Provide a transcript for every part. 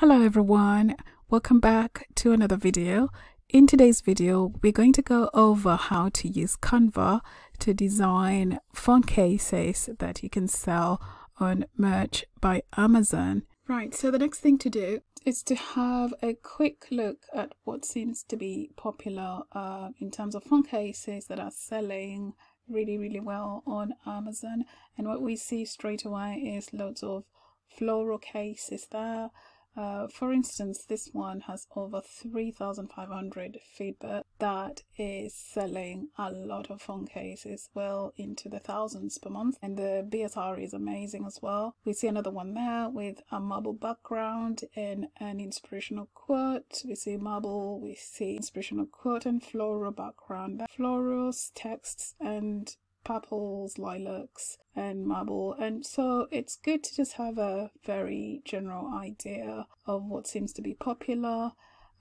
Hello everyone, welcome back to another video. In today's video, we're going to go over how to use Canva to design phone cases that you can sell on Merch by Amazon. Right, so the next thing to do is to have a quick look at what seems to be popular uh, in terms of phone cases that are selling really, really well on Amazon. And what we see straight away is loads of floral cases there uh, for instance, this one has over 3,500 feedback that is selling a lot of phone cases, well into the thousands per month. And the BSR is amazing as well. We see another one there with a marble background and an inspirational quote. We see marble, we see inspirational quote and floral background. Florals, texts, and purples, lilacs, and marble. And so it's good to just have a very general idea of what seems to be popular.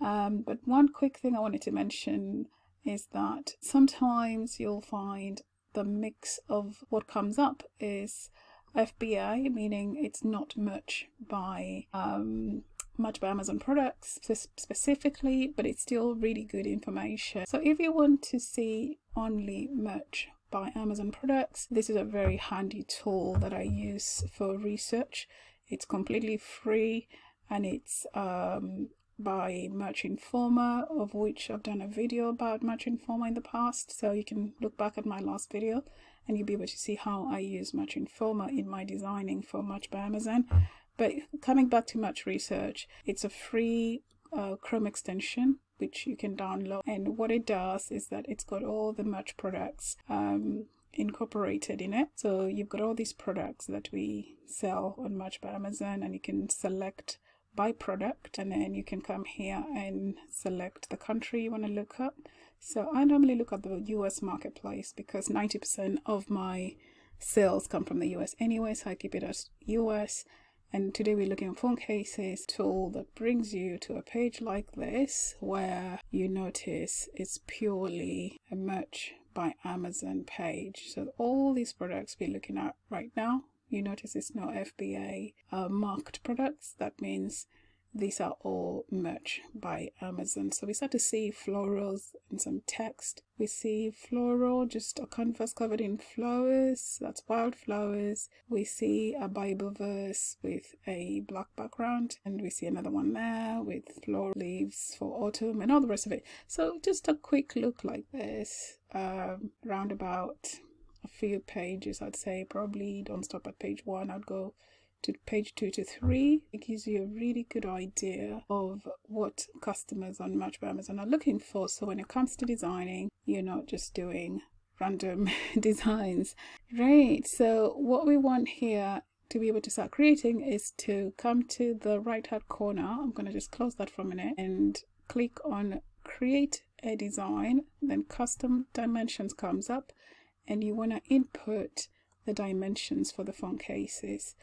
Um, but one quick thing I wanted to mention is that sometimes you'll find the mix of what comes up is FBA, meaning it's not merch by um, merch by Amazon products specifically, but it's still really good information. So if you want to see only merch by Amazon products. This is a very handy tool that I use for research. It's completely free and it's um, by Merch Informer, of which I've done a video about Merch Informer in the past. So you can look back at my last video and you'll be able to see how I use Merch Informer in my designing for Merch by Amazon. But coming back to Merch Research, it's a free uh, Chrome extension which you can download. And what it does is that it's got all the merch products um, incorporated in it. So you've got all these products that we sell on Merch by Amazon, and you can select by product, and then you can come here and select the country you want to look up. So I normally look at the US marketplace because 90% of my sales come from the US anyway, so I keep it as US and today we're looking at phone cases tool that brings you to a page like this where you notice it's purely a merch by Amazon page. So all these products we're looking at right now, you notice it's no FBA uh, marked products. That means these are all merch by Amazon. So we start to see florals and some text. We see floral, just a canvas covered in flowers. That's wildflowers. We see a Bible verse with a black background. And we see another one there with floral leaves for autumn and all the rest of it. So just a quick look like this, um, round about a few pages, I'd say. Probably don't stop at page one. I'd go to page two to three. It gives you a really good idea of what customers on Merch by Amazon are looking for. So when it comes to designing, you're not just doing random designs. Right, so what we want here to be able to start creating is to come to the right hand corner. I'm going to just close that for a minute and click on create a design. Then custom dimensions comes up and you want to input the dimensions for the phone cases.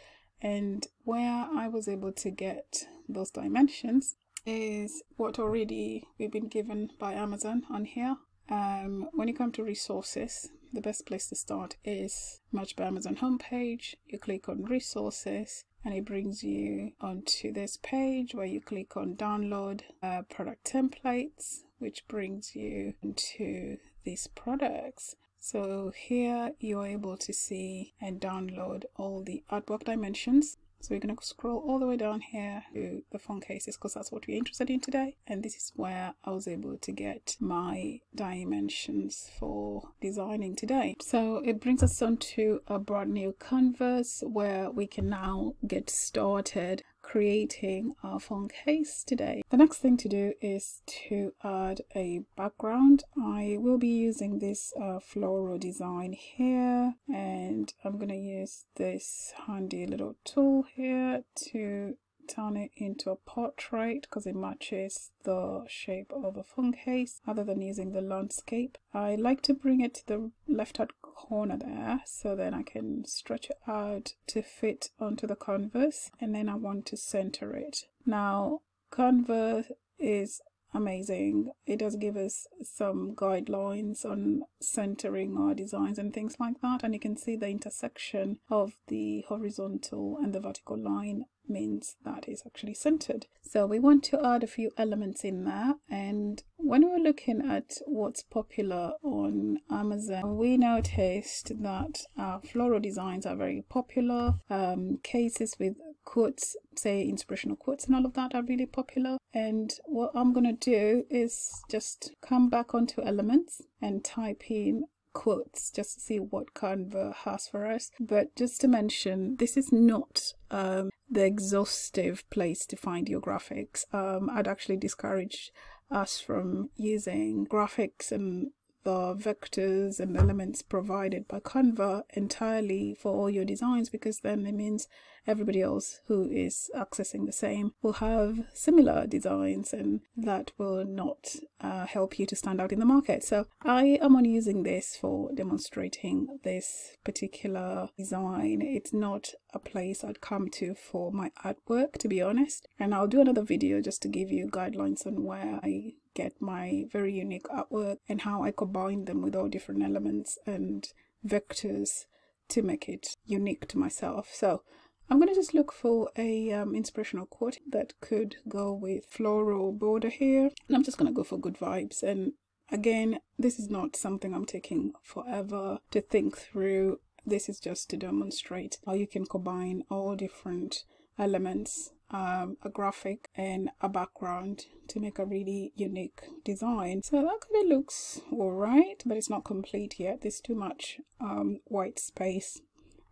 And where I was able to get those dimensions is what already we've been given by Amazon on here. Um, when you come to resources, the best place to start is Merch by Amazon homepage. You click on resources and it brings you onto this page where you click on download uh, product templates, which brings you into these products. So here you're able to see and download all the artwork dimensions. So we're going to scroll all the way down here to the phone cases because that's what we're interested in today. And this is where I was able to get my dimensions for designing today. So it brings us on to a brand new canvas where we can now get started creating our phone case today. The next thing to do is to add a background. I will be using this uh, floral design here and I'm going to use this handy little tool here to turn it into a portrait because it matches the shape of a phone case other than using the landscape. I like to bring it to the left hand corner there so then I can stretch it out to fit onto the canvas and then I want to center it. Now Canva is amazing. It does give us some guidelines on centering our designs and things like that. And you can see the intersection of the horizontal and the vertical line means that is actually centered. So we want to add a few elements in there. And when we're looking at what's popular on Amazon, we noticed that uh, floral designs are very popular. Um, cases with quotes, say inspirational quotes and all of that are really popular. And what I'm going to do is just come back onto elements and type in quotes just to see what Canva has for us. But just to mention, this is not um, the exhaustive place to find your graphics. Um, I'd actually discourage us from using graphics and the vectors and elements provided by Canva entirely for all your designs because then it means everybody else who is accessing the same will have similar designs and that will not uh, help you to stand out in the market. So I am only using this for demonstrating this particular design. It's not a place I'd come to for my artwork to be honest and I'll do another video just to give you guidelines on where I get my very unique artwork and how I combine them with all different elements and vectors to make it unique to myself. So I'm going to just look for a um, inspirational quote that could go with floral border here. And I'm just going to go for good vibes. And again, this is not something I'm taking forever to think through. This is just to demonstrate how you can combine all different elements um, a graphic and a background to make a really unique design. So that kind of looks alright, but it's not complete yet. There's too much um, white space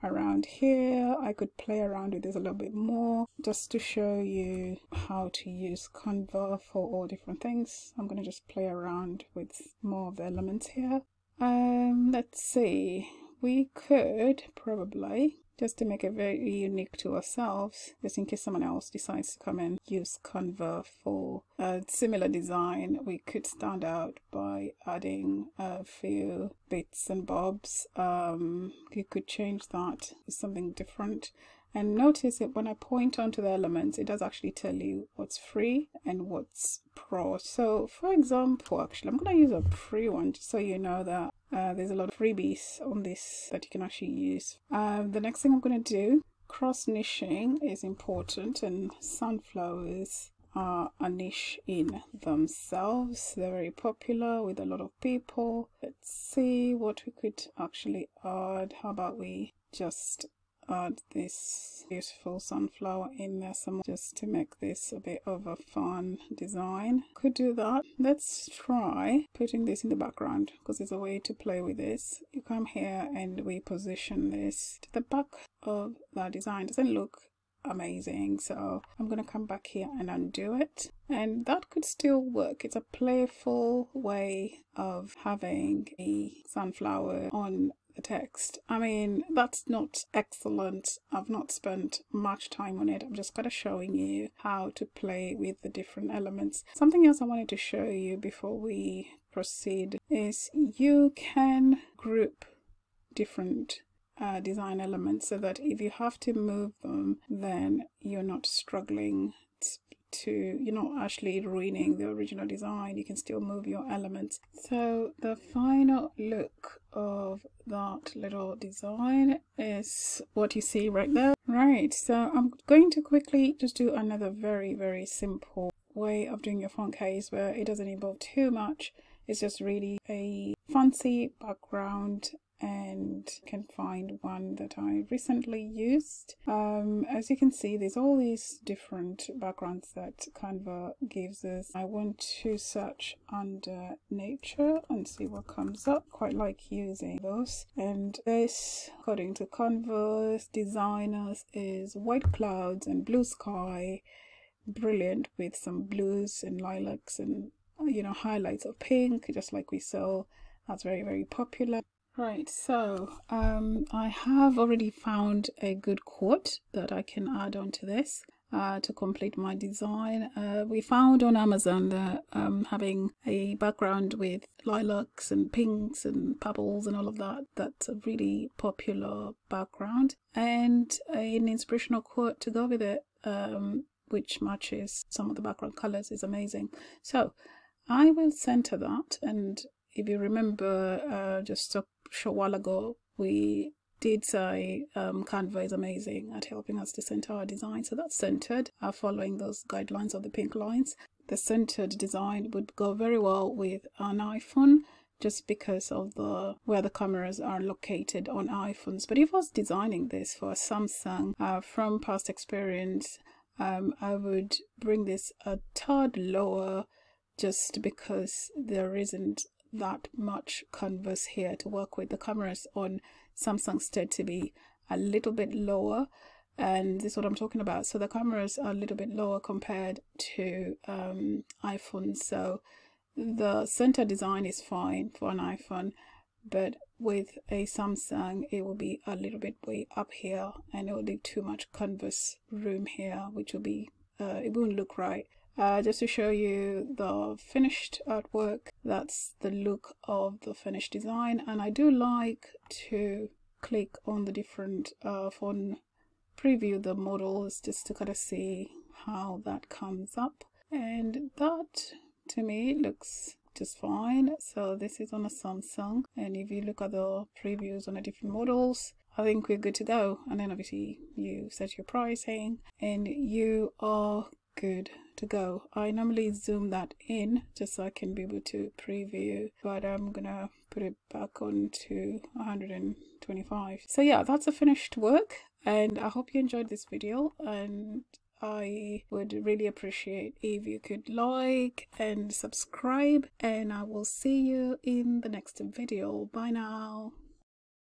around here. I could play around with this a little bit more just to show you how to use Canva for all different things. I'm going to just play around with more of the elements here. Um, let's see, we could probably just to make it very unique to ourselves, just in case someone else decides to come and use Canva for a similar design, we could stand out by adding a few bits and bobs. Um, you could change that to something different. And notice that when I point onto the elements, it does actually tell you what's free and what's pro. So for example, actually, I'm going to use a free one just so you know that uh, there's a lot of freebies on this that you can actually use. Um, the next thing I'm going to do, cross niching is important and sunflowers are a niche in themselves. They're very popular with a lot of people. Let's see what we could actually add. How about we just add this beautiful sunflower in there some just to make this a bit of a fun design. Could do that. Let's try putting this in the background because there's a way to play with this. You come here and we position this to the back of that design. Doesn't look amazing so I'm gonna come back here and undo it. And that could still work. It's a playful way of having a sunflower on the text. I mean, that's not excellent. I've not spent much time on it. I'm just kind of showing you how to play with the different elements. Something else I wanted to show you before we proceed is you can group different uh, design elements so that if you have to move them, then you're not struggling to you're not actually ruining the original design you can still move your elements so the final look of that little design is what you see right there. Right so i'm going to quickly just do another very very simple way of doing your font case where it doesn't involve too much. It's just really a fancy background and can find one that I recently used. Um, as you can see, there's all these different backgrounds that Canva gives us. I want to search under nature and see what comes up. Quite like using those. And this, according to Canva's designers, is white clouds and blue sky. Brilliant with some blues and lilacs and you know highlights of pink just like we saw that's very very popular Right, so um, I have already found a good quote that I can add onto this uh, to complete my design. Uh, we found on Amazon that um, having a background with lilacs and pinks and purples and all of that, that's a really popular background. And an inspirational quote to go with it. Um, which matches some of the background colors is amazing so I will center that and if you remember uh, just a short while ago we did say um, Canva is amazing at helping us to center our design so that's centered uh, following those guidelines of the pink lines the centered design would go very well with an iPhone just because of the where the cameras are located on iPhones. But if I was designing this for Samsung uh, from past experience, um, I would bring this a tad lower just because there isn't that much canvas here to work with. The cameras on Samsung tend to be a little bit lower and this is what I'm talking about. So the cameras are a little bit lower compared to um, iPhones. So the center design is fine for an iPhone but with a Samsung it will be a little bit way up here and it will leave too much canvas room here which will be uh, it won't look right uh, just to show you the finished artwork that's the look of the finished design and I do like to click on the different uh, phone preview the models just to kind of see how that comes up. And that to me looks just fine. So this is on a samsung and if you look at the previews on the different models i think we're good to go. And then obviously you set your pricing and you are good to go i normally zoom that in just so i can be able to preview but i'm gonna put it back on to 125 so yeah that's a finished work and i hope you enjoyed this video and I would really appreciate if you could like and subscribe and I will see you in the next video. Bye now.